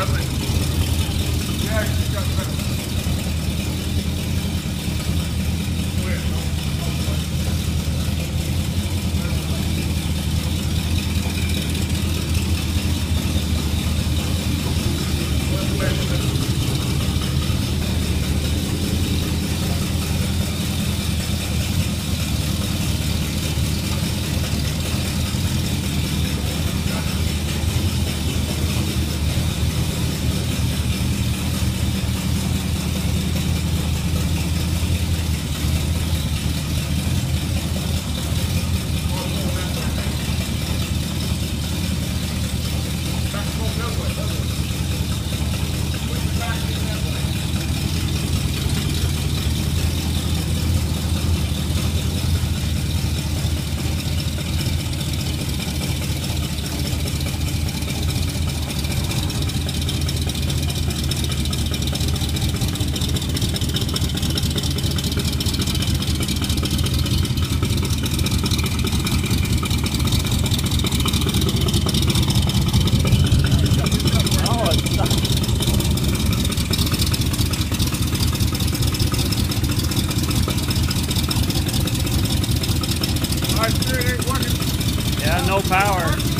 Reverend. Yeah, you got better. Yeah, no power.